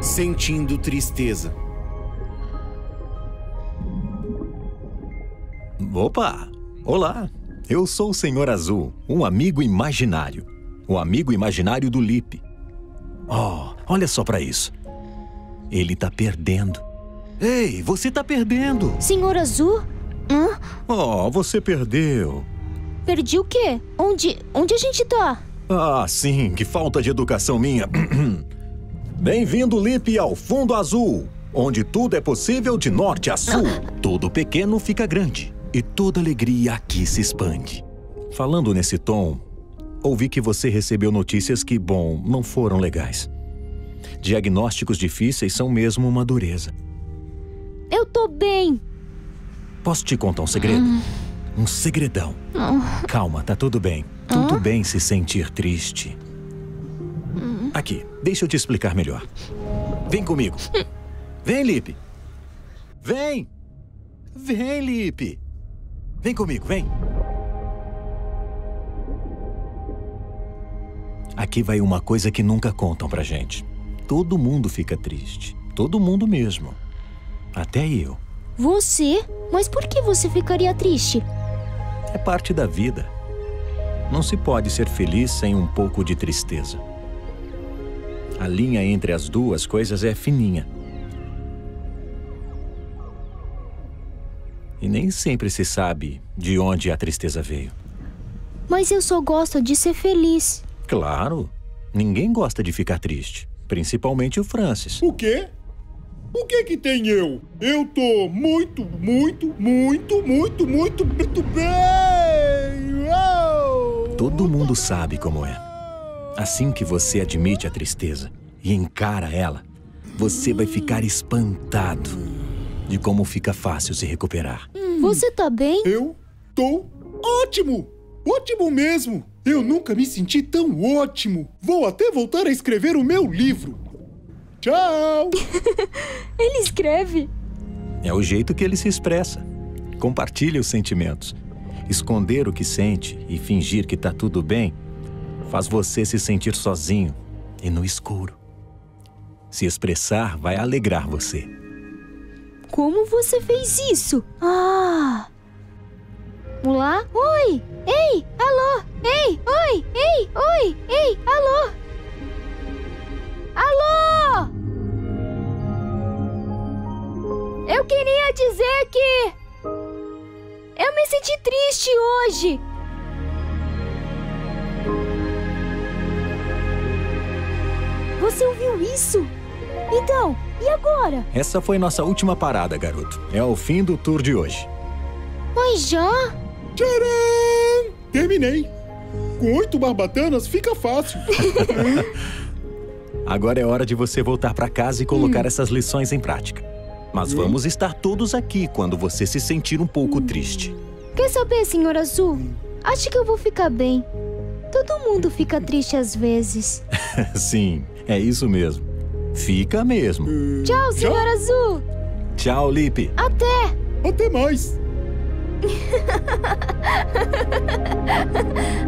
sentindo tristeza. Opa! Olá! Eu sou o Senhor Azul, um amigo imaginário. O amigo imaginário do Lip. Oh, olha só pra isso. Ele tá perdendo. Ei, você tá perdendo! Senhor Azul? Hã? Oh, você perdeu. Perdi o quê? Onde, onde a gente tá? Ah, sim, que falta de educação minha. Bem-vindo, Lip, ao Fundo Azul, onde tudo é possível de norte a sul. Todo pequeno fica grande e toda alegria aqui se expande. Falando nesse tom, ouvi que você recebeu notícias que, bom, não foram legais. Diagnósticos difíceis são mesmo uma dureza. Eu tô bem. Posso te contar um segredo? Um segredão. Calma, tá tudo bem. Tudo bem se sentir triste. Aqui, deixa eu te explicar melhor. Vem comigo. Vem, Lipe. Vem. Vem, Lipe. Vem comigo, vem. Aqui vai uma coisa que nunca contam pra gente. Todo mundo fica triste. Todo mundo mesmo. Até eu. Você? Mas por que você ficaria triste? É parte da vida. Não se pode ser feliz sem um pouco de tristeza. A linha entre as duas coisas é fininha. E nem sempre se sabe de onde a tristeza veio. Mas eu só gosto de ser feliz. Claro, ninguém gosta de ficar triste, principalmente o Francis. O quê? O que que tem eu? Eu tô muito, muito, muito, muito, muito, muito bem! Uau! Todo mundo sabe como é. Assim que você admite a tristeza e encara ela, você vai ficar espantado de como fica fácil se recuperar. Você tá bem? Eu tô ótimo! Ótimo mesmo! Eu nunca me senti tão ótimo! Vou até voltar a escrever o meu livro! Tchau! Ele escreve. É o jeito que ele se expressa. Compartilha os sentimentos. Esconder o que sente e fingir que tá tudo bem faz você se sentir sozinho e no escuro. Se expressar vai alegrar você. Como você fez isso? Ah! Olá? Oi! Ei! Alô! Ei! Oi! Ei! Oi! Ei! Alô! Alô! Eu queria dizer que. Eu me senti triste hoje. Você ouviu isso? Então, e agora? Essa foi nossa última parada, garoto. É o fim do tour de hoje. Mas já? Tcharam! Terminei! Com oito barbatanas fica fácil. Agora é hora de você voltar para casa e colocar essas lições em prática. Mas vamos estar todos aqui quando você se sentir um pouco triste. Quer saber, senhor Azul? Acho que eu vou ficar bem. Todo mundo fica triste às vezes. Sim, é isso mesmo. Fica mesmo. Tchau, senhor Azul! Tchau, Lipe. Até! Até mais!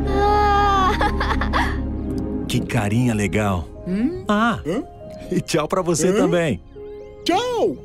Ah! Que carinha legal. Ah, Hã? e tchau pra você Hã? também. Tchau!